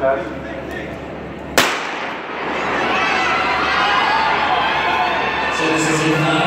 Tá? Senhoras e